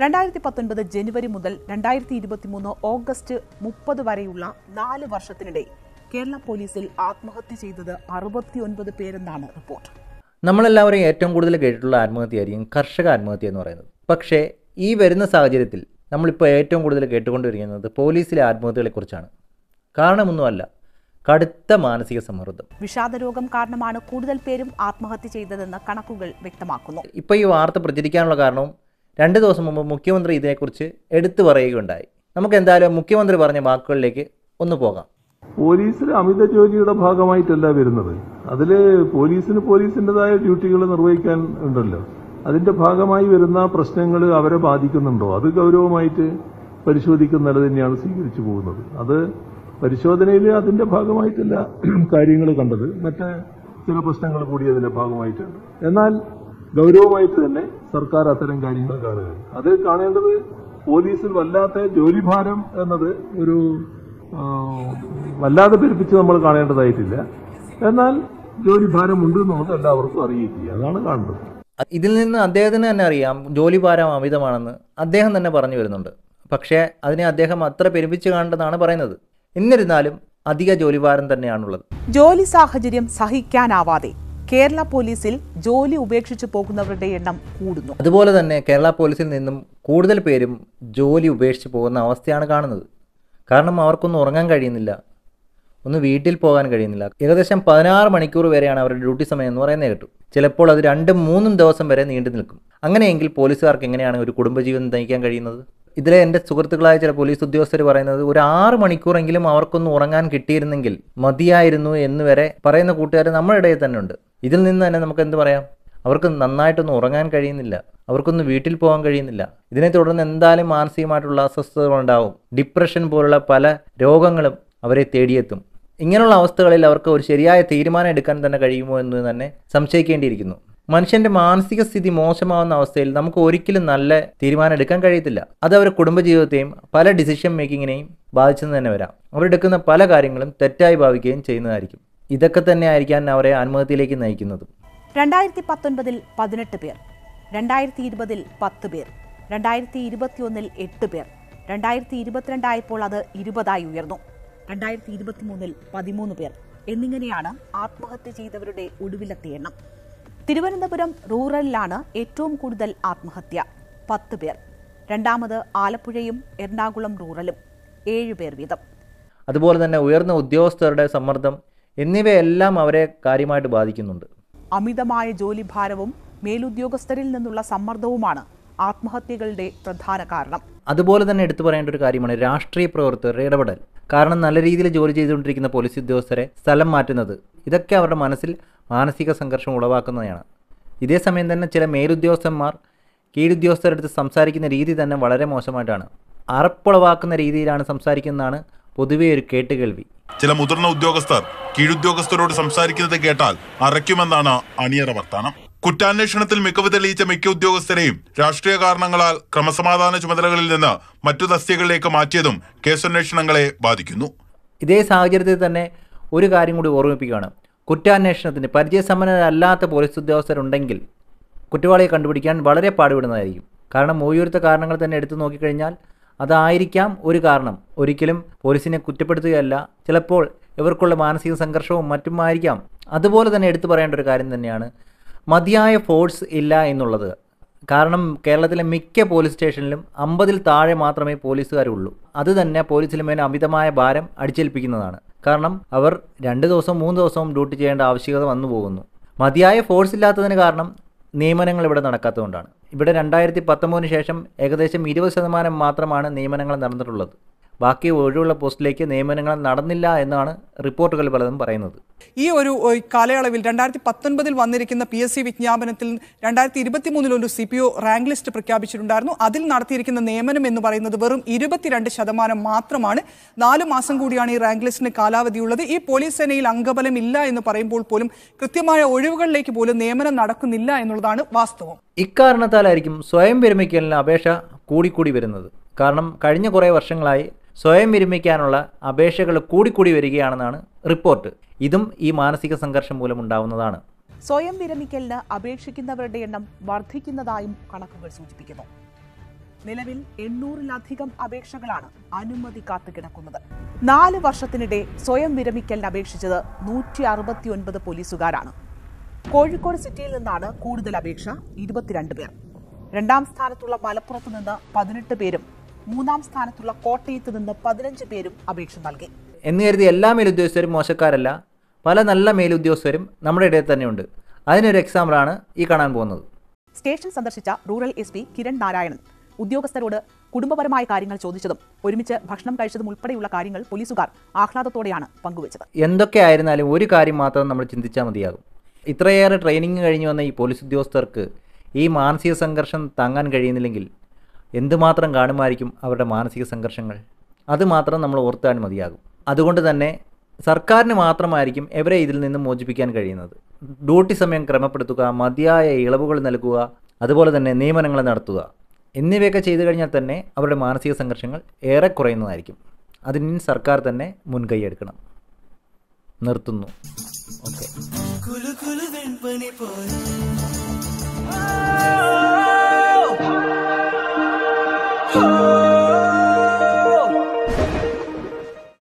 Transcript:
രണ്ടായിരത്തി പത്തൊൻപത് ജനുവരി മുതൽ രണ്ടായിരത്തി ഇരുപത്തിമൂന്ന് ഓഗസ്റ്റ് മുപ്പത് വരെയുള്ള നാല് വർഷത്തിനിടെ കേരള പോലീസിൽ ആത്മഹത്യ ചെയ്തത് അറുപത്തിയൊൻപത് പേരെന്നാണ് റിപ്പോർട്ട്. നമ്മളെല്ലാവരും ഏറ്റവും കൂടുതൽ കേട്ടിട്ടുള്ള ആത്മഹത്യയായിരിക്കും കർഷക ആത്മഹത്യ എന്ന് പറയുന്നത്. പക്ഷേ ഈ വരുന്ന സാഹചര്യത്തിൽ നമ്മളിപ്പോൾ ഏറ്റവും കൂടുതൽ കേട്ടുകൊണ്ടിരിക്കുന്നത് പോലീസിലെ ആത്മഹത്യകളെക്കുറിച്ചാണ് കാരണമൊന്നുമല്ല കടുത്ത മാനസിക സമ്മർദ്ദം. വിഷാദരോഗം കാരണമാണ് കൂടുതൽ പേരും ആത്മഹത്യ ചെയ്തതെന്ന് കണക്കുകൾ വ്യക്തമാക്കുന്നു. ഇപ്പോൾ ഈ വാർത്ത പ്രചരിക്കാനുള്ള കാരണവും രണ്ട് ദിവസം മുമ്പ് മുഖ്യമന്ത്രി ഇതിനെക്കുറിച്ച് എടുത്തു പറയുകയുണ്ടായി. നമുക്ക് എന്തായാലും മുഖ്യമന്ത്രി പറഞ്ഞ വാക്കുകളിലേക്ക് ഒന്ന് പോകാം. പോലീസിൽ അമിത ജോലിയുടെ ഭാഗമായിട്ടല്ല വരുന്നത്. അതിൽ പോലീസിന് പോലീസിന്റേതായ ഡ്യൂട്ടികൾ നിർവഹിക്കാൻ ഉണ്ടല്ലോ. അതിന്റെ ഭാഗമായി വരുന്ന പ്രശ്നങ്ങൾ അവരെ ബാധിക്കുന്നുണ്ടോ? അത് ഗൗരവമായിട്ട് പരിശോധിക്കുന്നത് തന്നെയാണ് സ്വീകരിച്ചു പോകുന്നത്. അത് പരിശോധനയിൽ അതിന്റെ ഭാഗമായിട്ടല്ല കാര്യങ്ങൾ കണ്ടത്. മറ്റ് ചില പ്രശ്നങ്ങൾ കൂടി അതിന്റെ ഭാഗമായിട്ടുണ്ട്. എന്നാൽ ഗൗരവമായിട്ട് തന്നെ സർക്കാർ അത്തരം കാര്യങ്ങൾ കാണുക അത് കാണേണ്ടത് പോലീസിൽ വല്ലാത്ത ജോലിഭാരം എന്നത് ഒരു വല്ലാതെ പെരുപ്പിച്ച് നമ്മൾ കാണേണ്ടതായിട്ടില്ല. എന്നാൽ ജോലിഭാരം ഉണ്ട് എന്നുള്ളത് എല്ലാവർക്കും അറിയിക്കുക. അതാണ് കാണുന്നത് ഇതിൽ നിന്ന് അദ്ദേഹത്തിന് തന്നെ അറിയാം ജോലിഭാരം അമിതമാണെന്ന്. അദ്ദേഹം തന്നെ പറഞ്ഞു വരുന്നുണ്ട്. പക്ഷേ അതിനെ അദ്ദേഹം അത്ര പെരുപ്പിച്ച് കാണേണ്ടതാണ് പറയുന്നത്. എന്നിരുന്നാലും അധിക ജോലിഭാരം തന്നെയാണുള്ളത്. ജോലി സാഹചര്യം സഹിക്കാനാവാതെ കേരള പോലീസിൽ ജോലി ഉപേക്ഷിച്ച് പോകുന്നവരുടെ എണ്ണം കൂടുന്നു. അതുപോലെ തന്നെ കേരള പോലീസിൽ നിന്നും കൂടുതൽ പേരും ജോലി ഉപേക്ഷിച്ച് പോകുന്ന അവസ്ഥയാണ് കാണുന്നത്. കാരണം അവർക്കൊന്നും ഉറങ്ങാൻ കഴിയുന്നില്ല. ഒന്ന് വീട്ടിൽ പോകാൻ കഴിയുന്നില്ല. ഏകദേശം പതിനാറ് മണിക്കൂർ വരെയാണ് അവരുടെ ഡ്യൂട്ടി സമയം എന്ന് പറയുന്നത് കേട്ടു. ചിലപ്പോൾ അത് രണ്ടും മൂന്നും ദിവസം വരെ നീണ്ടു നിൽക്കും. അങ്ങനെയെങ്കിൽ പോലീസുകാർക്ക് എങ്ങനെയാണ് ഒരു കുടുംബജീവിതം നയിക്കാൻ കഴിയുന്നത്? ഇതിലെ എന്റെ സുഹൃത്തുക്കളായ ചില പോലീസ് ഉദ്യോഗസ്ഥർ പറയുന്നത് ഒരു ആറ് മണിക്കൂറെങ്കിലും അവർക്കൊന്ന് ഉറങ്ങാൻ കിട്ടിയിരുന്നെങ്കിൽ മതിയായിരുന്നു എന്ന് വരെ പറയുന്ന കൂട്ടുകാർ നമ്മുടെ ഇടയിൽ തന്നെ ഉണ്ട്. ഇതിൽ നിന്ന് തന്നെ നമുക്ക് എന്ത് പറയാം? അവർക്ക് നന്നായിട്ടൊന്നും ഉറങ്ങാൻ കഴിയുന്നില്ല. അവർക്കൊന്നും വീട്ടിൽ പോകാൻ കഴിയുന്നില്ല. ഇതിനെ തുടർന്ന് എന്തായാലും മാനസികമായിട്ടുള്ള അസ്വസ്ഥതകൾ ഉണ്ടാവും. ഡിപ്രഷൻ പോലുള്ള പല രോഗങ്ങളും അവരെ തേടിയെത്തും. ഇങ്ങനെയുള്ള അവസ്ഥകളിൽ അവർക്ക് ഒരു ശരിയായ തീരുമാനം എടുക്കാൻ തന്നെ കഴിയുമോ എന്ന് തന്നെ സംശയിക്കേണ്ടിയിരിക്കുന്നു. മനുഷ്യന്റെ മാനസിക സ്ഥിതി മോശമാവുന്ന അവസ്ഥയിൽ നമുക്ക് ഒരിക്കലും നല്ല തീരുമാനം എടുക്കാൻ കഴിയത്തില്ല. അത് അവരുടെ കുടുംബജീവിതത്തെയും പല ഡിസിഷൻ മേക്കിങ്ങിനെയും ബാധിച്ചെന്ന് തന്നെ വരാം. അവരെടുക്കുന്ന പല കാര്യങ്ങളും തെറ്റായി ഭാവിക്കുകയും ചെയ്യുന്നതായിരിക്കും. ഇതൊക്കെ തന്നെ ആയിരിക്കാൻ അവരെ ആത്മഹത്യയിലേക്ക് നയിക്കുന്നതും. രണ്ടായിരത്തി പത്തൊൻപതിൽ പതിനെട്ട് പേർ രണ്ടായിരത്തി ഇരുപതിൽ പത്ത് പേർ രണ്ടായിരത്തി ഇരുപത്തിയൊന്നിൽ എട്ട് പേർ രണ്ടായിരത്തി ഇരുപത്തിരണ്ടായപ്പോൾ അത് ഇരുപതായി ഉയർന്നു. രണ്ടായിരത്തി ഇരുപത്തിമൂന്നിൽ പതിമൂന്ന് പേർ എന്നിങ്ങനെയാണ് ആത്മഹത്യ ചെയ്തവരുടെ ഒടുവിലത്തെ എണ്ണം. തിരുവനന്തപുരം റൂറലിലാണ് ഏറ്റവും കൂടുതൽ ആത്മഹത്യ. പത്ത് പേർ. രണ്ടാമത് ആലപ്പുഴയും എറണാകുളം റൂറലും. ഏഴ് പേർ വീതം. അതുപോലെ തന്നെ ഉയർന്ന ഉദ്യോഗസ്ഥരുടെ സമ്മർദ്ദം എന്നിവയെല്ലാം അവരെ കാര്യമായിട്ട് ബാധിക്കുന്നുണ്ട്. അമിതമായ ജോലിഭാരവും മേലുദ്യോഗസ്ഥരിൽ നിന്നുള്ള സമ്മർദ്ദവുമാണ് ആത്മഹത്യകളുടെ പ്രധാന കാരണം. അതുപോലെ തന്നെ എടുത്തു പറയേണ്ട ഒരു കാര്യമാണ് രാഷ്ട്രീയ പ്രവർത്തകരുടെ ഇടപെടൽ. കാരണം നല്ല രീതിയിൽ ജോലി ചെയ്തുകൊണ്ടിരിക്കുന്ന പോലീസ് ഉദ്യോഗസ്ഥരെ സ്ഥലം മാറ്റുന്നത്. ഇതൊക്കെ അവരുടെ മനസ്സിൽ മാനസിക സംഘർഷം ഉളവാക്കുന്നതാണ് ഇതേസമയം തന്നെ ചില മേലുദ്യോഗസ്ഥന്മാർ കീഴുദ്യോഗസ്ഥരുടെ അടുത്ത് സംസാരിക്കുന്ന രീതി തന്നെ വളരെ മോശമായിട്ടാണ്. അറപ്പുളവാക്കുന്ന രീതിയിലാണ് സംസാരിക്കുന്നതാണ് പൊതുവെ ഒരു കേട്ടുകേൾവി. ചില മുതിർന്ന ഉദ്യോഗസ്ഥർ കീഴുദ്യോഗസ്ഥരോട് സംസാരിക്കുന്നത് കേട്ടാൽ അറയ്ക്കുമെന്നാണ് അണിയറ വർത്താനം. കുറ്റാന്വേഷണത്തിൽ മികവ് തെളിയിച്ച മിക്ക ഉദ്യോഗസ്ഥരെയും രാഷ്ട്രീയ കാരണങ്ങളാൽ ക്രമസമാധാന ചുമതലകളിൽ നിന്ന് മറ്റു തസ്തികകളിലേക്ക് മാറ്റിയതും കേസന്വേഷണങ്ങളെ ബാധിക്കുന്നു. ഇതേ സാഹചര്യത്തിൽ തന്നെ ഒരു കാര്യം കൂടി ഓർമ്മിപ്പിക്കുകയാണ്. കുറ്റാന്വേഷണത്തിന് പരിചയസമ്പന്നരല്ലാത്ത പോലീസ് ഉദ്യോഗസ്ഥരുണ്ടെങ്കിൽ കുറ്റവാളിയെ കണ്ടുപിടിക്കാൻ വളരെ പാടുപെടുന്നതായിരിക്കും. കാരണം മൂയൂരത്തെ കാരണങ്ങൾ തന്നെ എടുത്തു നോക്കിക്കഴിഞ്ഞാൽ അതായിരിക്കാം ഒരു കാരണം. ഒരിക്കലും പോലീസിനെ കുറ്റപ്പെടുത്തുകയല്ല. ചിലപ്പോൾ ഇവർക്കുള്ള മാനസിക സംഘർഷവും മറ്റുമായിരിക്കാം. അതുപോലെ തന്നെ എടുത്തു പറയേണ്ട ഒരു കാര്യം തന്നെയാണ് മതിയായ ഫോഴ്സ് ഇല്ല എന്നുള്ളത്. കാരണം കേരളത്തിലെ മിക്ക പോലീസ് സ്റ്റേഷനിലും അമ്പതിൽ താഴെ മാത്രമേ പോലീസുകാരുള്ളൂ. അത് തന്നെ പോലീസിന് മേൽ അമിതമായ ഭാരം അടിച്ചേൽപ്പിക്കുന്നതാണ്. കാരണം അവർ രണ്ട് ദിവസവും മൂന്ന് ദിവസവും ഡ്യൂട്ടി ചെയ്യേണ്ട ആവശ്യകത വന്നു പോകുന്നു. മതിയായ ഫോഴ്സ് ഇല്ലാത്തതിന് കാരണം നിയമനങ്ങൾ ഇവിടെ നടക്കാത്തതുകൊണ്ടാണ്. ഇവിടെ രണ്ടായിരത്തി പത്തൊമ്പതിന് ശേഷം ഏകദേശം ഇരുപത് ശതമാനം മാത്രമാണ് നിയമനങ്ങൾ നടന്നിട്ടുള്ളത്. ബാക്കി ഒഴിവുള്ള പോസ്റ്റിലേക്ക് നിയമനങ്ങൾ നടന്നില്ല എന്നാണ് റിപ്പോർട്ടുകൾ പലതും പറയുന്നത്. ഈ ഒരു കാലയളവിൽ രണ്ടായിരത്തി പത്തൊൻപതിൽ വന്നിരിക്കുന്ന പി എസ് സി വിജ്ഞാപനത്തിൽ രണ്ടായിരത്തി ഇരുപത്തി മൂന്നിൽ ഒരു C P O rank list പ്രഖ്യാപിച്ചിട്ടുണ്ടായിരുന്നു. അതിൽ നടത്തിയിരിക്കുന്ന നിയമനം എന്ന് പറയുന്നത് വെറും ഇരുപത്തിരണ്ട് ശതമാനം മാത്രമാണ്. നാല് മാസം കൂടിയാണ് ഈ റാങ്ക് ലിസ്റ്റിന് കാലാവധിയുള്ളത്. ഈ പോലീസ് സേനയിൽ അംഗബലം ഇല്ല എന്ന് പറയുമ്പോൾ പോലും കൃത്യമായ ഒഴിവുകളിലേക്ക് പോലും നിയമനം നടക്കുന്നില്ല എന്നുള്ളതാണ് വാസ്തവം. ഇക്കാരണത്താലായിരിക്കും സ്വയം വിരമിക്കലിന് അപേക്ഷ കൂടിക്കൂടി വരുന്നത്. കാരണം കഴിഞ്ഞ കുറേ വർഷങ്ങളായി സ്വയം വിരമിക്കാനുള്ള അപേക്ഷകൾ കൂടിക്കൂടി വരികയാണെന്നാണ് റിപ്പോർട്ട്. ഇതും ഈ മാനസിക സംഘർഷം മൂലം ഉണ്ടാവുന്നതാണ്. സ്വയം വിരമിക്കലിന് അപേക്ഷിക്കുന്നവരുടെ എണ്ണം വർദ്ധിക്കുന്നതായും കണക്കുകൾ സൂചിപ്പിക്കുന്നു. നിലവിൽ എണ്ണൂറിലധികം അപേക്ഷകളാണ് അനുമതി കാത്തു കിടക്കുന്നത്. നാല് വർഷത്തിനിടെ സ്വയം വിരമിക്കലിന് അപേക്ഷിച്ചത് നൂറ്റി അറുപത്തിയൊൻപത് പോലീസുകാരാണ്. കോഴിക്കോട് സിറ്റിയിൽ നിന്നാണ് കൂടുതൽ അപേക്ഷ ഇരുപത്തിരണ്ട് പേർ. രണ്ടാം സ്ഥാനത്തുള്ള മലപ്പുറത്ത് നിന്ന് പതിനെട്ട് പേരും മൂന്നാം സ്ഥാനത്തുള്ള കോട്ടയത്ത് നിന്ന് പതിനഞ്ച് പേരും അപേക്ഷ നൽകി. എന്ന് കരുതി എല്ലാ മേലുദ്യോഗസ്ഥരും മോശക്കാരല്ല പല നല്ല മേലുദ്യോഗസ്ഥരും നമ്മുടെ ഇടയിൽ തന്നെയുണ്ട് അതിനൊരു എക്സാമ്പിളാണ് ഈ കാണാൻ പോകുന്നത്. സ്റ്റേഷൻ സന്ദർശിച്ച rural S P Kiran Narayanan ഉദ്യോഗസ്ഥരോട് കുടുംബപരമായ കാര്യങ്ങൾ ചോദിച്ചതും ഒരുമിച്ച് ഭക്ഷണം കഴിച്ചതും ഉൾപ്പെടെയുള്ള കാര്യങ്ങൾ പോലീസുകാർ ആഹ്ലാദത്തോടെയാണ് പങ്കുവച്ചത്. എന്തൊക്കെ ആയിരുന്നാലും ഒരു കാര്യം മാത്രം നമ്മൾ ചിന്തിച്ചാൽ മതിയാകും. ഇത്രയേറെ ട്രെയിനിങ് കഴിഞ്ഞു വന്ന ഈ പോലീസ് ഉദ്യോഗസ്ഥർക്ക് ഈ മാനസിക സംഘർഷം താങ്ങാൻ കഴിയുന്നില്ലെങ്കിൽ എന്തുമാത്രം കാണുമായിരിക്കും അവരുടെ മാനസിക സംഘർഷങ്ങൾ? അതുമാത്രം നമ്മൾ ഓർത്താൻ മതിയാകും. അതുകൊണ്ട് തന്നെ സർക്കാരിന് മാത്രമായിരിക്കും എവരെ ഇതിൽ നിന്നും മോചിപ്പിക്കാൻ കഴിയുന്നത്? ഡ്യൂട്ടി സമയം ക്രമപ്പെടുത്തുക മതിയായ ഇളവുകൾ നൽകുക അതുപോലെ തന്നെ നിയമനങ്ങൾ നടത്തുക എന്നിവയൊക്കെ ചെയ്തു കഴിഞ്ഞാൽ തന്നെ അവരുടെ മാനസിക സംഘർഷങ്ങൾ ഏറെ കുറയുന്നതായിരിക്കും. അതിന് സർക്കാർ തന്നെ മുൻകൈ എടുക്കണം. നിർത്തുന്നു. ഓക്കെ.